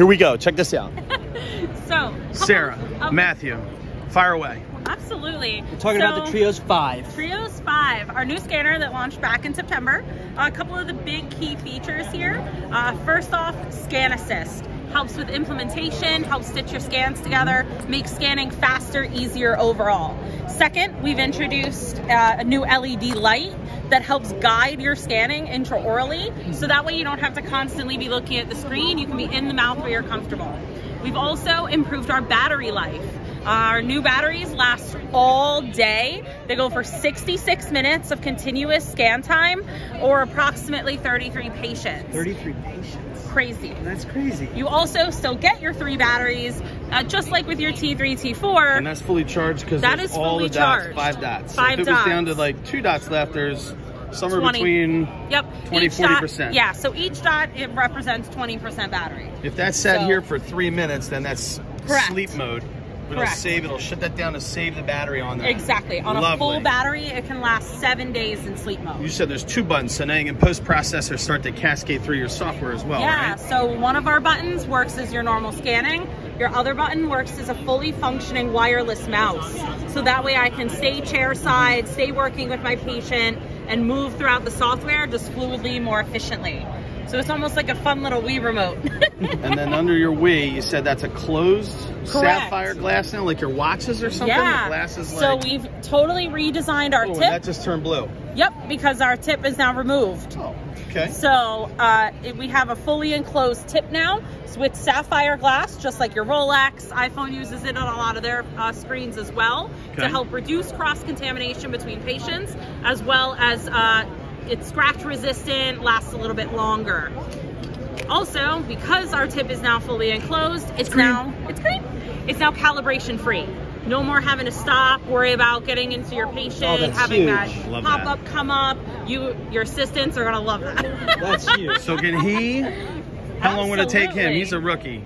Here we go. Check this out. So, Sarah, of- Matthew, fire away. Absolutely. We're talking about the Trios 5. Trios 5, our new scanner that launched back in September. Uh, a couple of the big key features here. Uh, first off, Scan Assist. Helps with implementation, helps stitch your scans together, makes scanning faster, easier overall. Second, we've introduced uh, a new LED light that helps guide your scanning intraorally, so that way you don't have to constantly be looking at the screen. You can be in the mouth where you're comfortable. We've also improved our battery life. Our new batteries last all day. They go for 66 minutes of continuous scan time or approximately 33 patients. 33 patients. Crazy. That's crazy. You also still get your three batteries, uh, just like with your T3, T4. And that's fully charged because That is all fully the dots, charged. five dots. Five so if it was down to like two dots left, there's somewhere 20. between. Yep. 20, Each dot- 40%. Yeah, so each dot, it represents 20% battery. If that's sat So- here for three minutes, then that's Correct. sleep mode. It'll Correct. save. It'll shut that down to save the battery on there. Exactly. On a full battery, it can last seven days in sleep mode. You said there's two buttons, so now you can post process or start to cascade through your software as well, Yeah, right? so one of our buttons works as your normal scanning. Your other button works as a fully functioning wireless mouse. So that way I can stay chair side, stay working with my patient, and move throughout the software just fluidly, more efficiently. So it's almost like a fun little Wii remote. And then under your Wii, you said that's a closed Correct. sapphire glass now, like your watches or something. yeah. The glass is so we've totally redesigned our oh, tip. that just turned blue. Yep, because our tip is now removed. Oh, okay. So uh, it- we have a fully enclosed tip now with sapphire glass, just like your Rolex. iPhone uses it on a lot of their uh, screens as well Okay. to help reduce cross contamination between patients, as well as uh, it's scratch resistant, lasts a little bit longer. Also, because our tip is now fully enclosed, it's green. now it's green. It's now calibration free. No more having to stop, worry about getting into your patient, Oh, having huge. that Love pop that. up come up. You, your assistants are gonna love that. That's huge. So can he? How long would it take him? He's a rookie.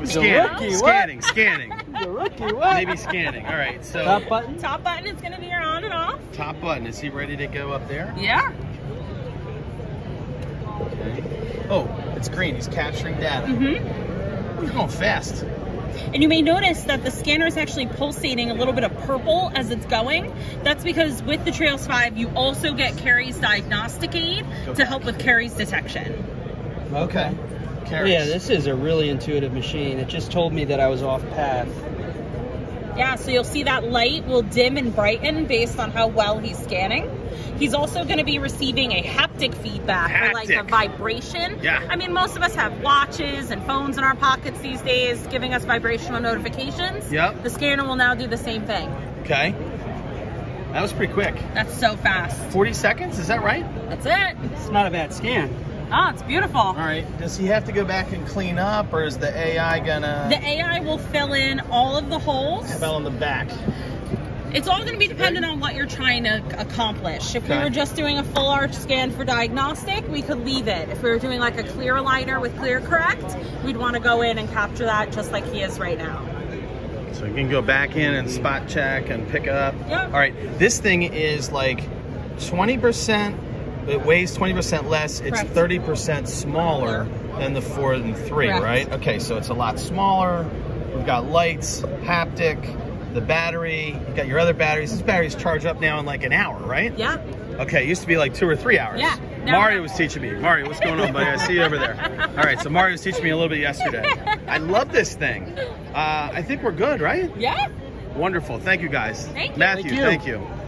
He's a Scanning, rookie, scanning, scanning. The rookie, what? Maybe scanning. All right. So Top button? Top button is gonna be your on and off. top button. Is he ready to go up there? Yeah. Okay. Oh, it's green. He's capturing data. hmm He's going fast. And you may notice that the scanner is actually pulsating a little bit of purple as it's going. That's because with the Trios 5, you also get caries diagnostic aid to help with caries detection. Okay. Carrots. Yeah, this is a really intuitive machine. It just told me that I was off path. Yeah, so you'll see that light will dim and brighten based on how well he's scanning. He's also going to be receiving a haptic feedback, or like a vibration. Yeah. I mean, most of us have watches and phones in our pockets these days giving us vibrational notifications. Yep. The scanner will now do the same thing. Okay. That was pretty quick. That's so fast. 40 seconds, is that right? That's it. It's not a bad scan. Oh, it's beautiful. All right. Does he have to go back and clean up, or is the AI gonna The AI will fill in all of the holes. spell on the back? It's all going to be dependent on what you're trying to accomplish. If we were just doing a full arch scan for diagnostic, we could leave it. If we were doing like a clear aligner with ClearCorrect, we'd want to go in and capture that just like he is right now. So you can go back in and spot check and pick up. Yep. All right. This thing is like 20%. It weighs 20% less. It's 30% smaller than the four and three, Correct. right? Okay, so it's a lot smaller. We've got lights, haptic, the battery. You got your other batteries. This battery's charge up now in like an hour, right? Yeah. Okay, it used to be like two or three hours. Yeah. No, Mario was teaching me. Mario, what's going on, buddy? I see you over there. All right, so Mario was teaching me a little bit yesterday. I love this thing. Uh, I think we're good, right? Yeah. Wonderful. Thank you, guys. Thank you. Matthew, Thank you. thank you.